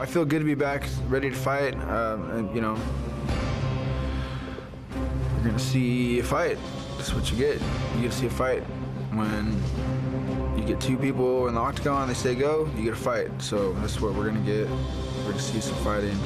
I feel good to be back, ready to fight. Um, and, you know, you're gonna see a fight. That's what you get. You get to see a fight. When you get two people in the octagon, they say go, you get a fight. So that's what we're gonna get. We're gonna see some fighting.